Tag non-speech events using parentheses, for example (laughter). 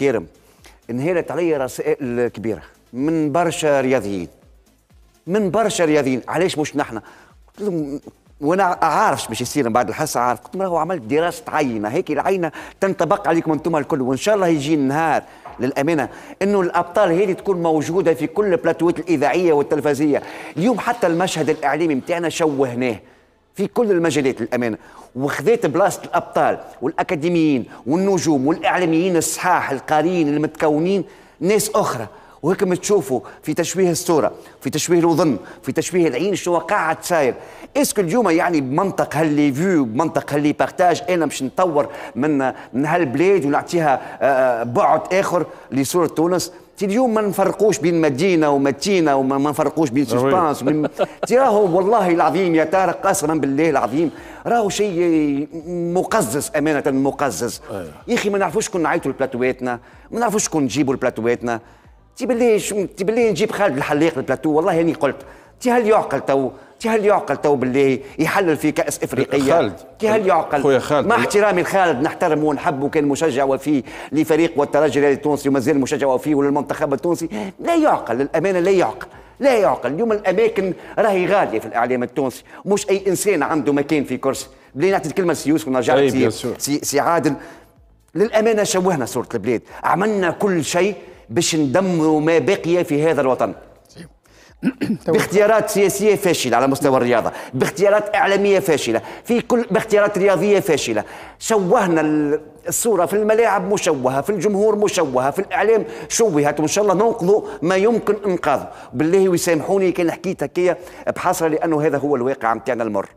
كرم انهالت علي رسائل كبيرة. من برشا رياضيين من برشا رياضيين. علاش مش نحن؟ قلت لهم وأنا عارف باش يصير من بعد الحصه عارف قلت لهم عملت دراسة عينة. هيك العينة تنطبق عليكم أنتم الكل وإن شاء الله يجي النهار للأمانة إنه الأبطال هذه تكون موجودة في كل البلاتوات الإذاعية والتلفزيونيه اليوم حتى المشهد الإعلامي نتاعنا شوهناه. في كل المجالات للأمانة. وخذيت بلاصة الأبطال والأكاديميين والنجوم والإعلاميين الصحاح القاريين المتكونين ناس أخرى. وهيك ما تشوفوا في تشويه الصورة في تشويه الوطن في تشويه العين شنو قاعد ساير est-ce que اليوم يعني بمنطق هال les vues بمنطق هال les partages إنا باش نطور من من هالبلاد ونعطيها آه، بعد آخر لصورة تونس؟ اليوم ما نفرقوش بين مدينة ومتينة وما نفرقوش بين suspense (laughs) راهو والله العظيم يا طارق قسما بالله العظيم راهو شيء مقزز أمانة مقزز. يا أخي ما نعرفوش شكون نعيطوا لبلاتواتنا ما نعرفوش شكون نجيبوا لبلاتواتنا تي بالله تي بالله نجيب خالد الحليق للبلاتو والله هاني قلت تي هل يعقل تو تي هل يعقل تو بالله يحلل في كأس إفريقية؟ خالد تي هل يعقل؟ خويا خالد مع احترامي لخالد نحترمه ونحبه كان مشجع وفي لفريق والترجي التونسي وما زال مشجع وفي وللمنتخب التونسي. لا يعقل للأمانة لا يعقل لا يعقل. اليوم الأماكن راهي غالية في الإعلام التونسي. مش أي إنسان عنده مكان في كرسي. بلي نعطي الكلمة لسي يوسف ونرجع سي, سي, سي عادل. للأمانة شوهنا صورة البلاد. عملنا كل شيء باش ندمروا ما بقي في هذا الوطن. (clears throat) باختيارات سياسية فاشلة على مستوى الرياضة. باختيارات إعلامية فاشلة. في كل باختيارات رياضية فاشلة. شوهنا الصورة في الملاعب مشوهة في الجمهور مشوهة في الإعلام شوهت. وإن شاء الله ننقذوا ما يمكن إنقاذه. بالله ويسامحوني كان حكيت هكايا بحسره لأنه هذا هو الواقع نتاعنا المر.